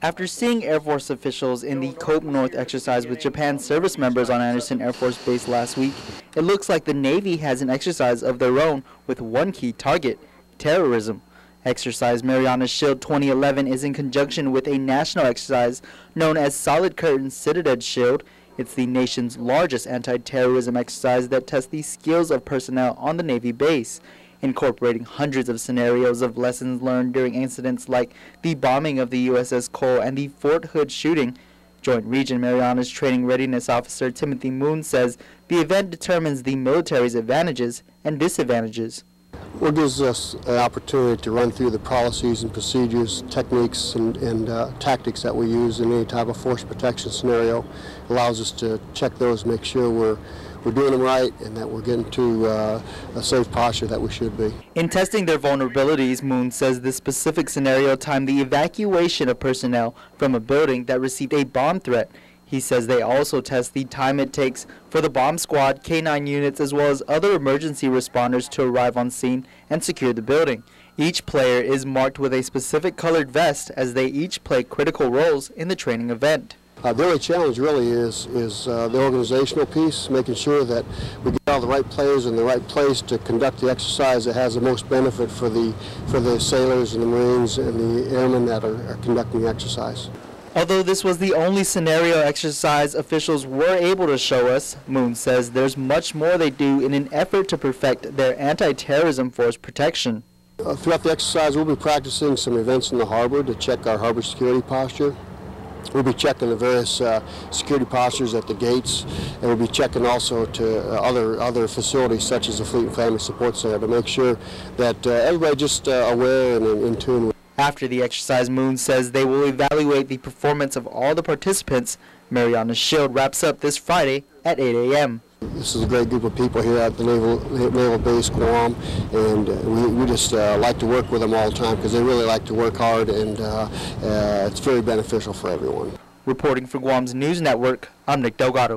After seeing Air Force officials in the Cope North exercise with Japan service members on Andersen Air Force Base last week, it looks like the Navy has an exercise of their own with one key target, terrorism. Exercise Mariana's Shield 2011 is in conjunction with a national exercise known as Solid Curtain Citadel Shield. It's the nation's largest anti-terrorism exercise that tests the skills of personnel on the Navy base incorporating hundreds of scenarios of lessons learned during incidents like the bombing of the USS Cole and the Fort Hood shooting. Joint Region Marianas Training Readiness Officer Timothy Moon says the event determines the military's advantages and disadvantages. Well, it gives us an opportunity to run through the policies and procedures, techniques, and, and uh, tactics that we use in any type of force protection scenario. It allows us to check those, make sure we're we're doing them right and that we're getting to uh, a safe posture that we should be. In testing their vulnerabilities, Moon says this specific scenario timed the evacuation of personnel from a building that received a bomb threat. He says they also test the time it takes for the bomb squad, K-9 units, as well as other emergency responders to arrive on scene and secure the building. Each player is marked with a specific colored vest as they each play critical roles in the training event. Uh, the only challenge really is is uh, the organizational piece, making sure that we get all the right players in the right place to conduct the exercise that has the most benefit for the for the sailors and the Marines and the airmen that are, are conducting the exercise. Although this was the only scenario exercise officials were able to show us, Moon says there's much more they do in an effort to perfect their anti-terrorism force protection. Uh, throughout the exercise, we'll be practicing some events in the harbor to check our harbor security posture. We'll be checking the various uh, security postures at the gates, and we'll be checking also to uh, other other facilities such as the Fleet and Family Support Center to make sure that uh, everybody just uh, aware and in, in tune. After the exercise, Moon says they will evaluate the performance of all the participants. Mariana's Shield wraps up this Friday at 8 a.m. This is a great group of people here at the Naval, Naval Base Guam, and uh, we, we just uh, like to work with them all the time because they really like to work hard, and uh, uh, it's very beneficial for everyone. Reporting for Guam's News Network, I'm Nick Delgado.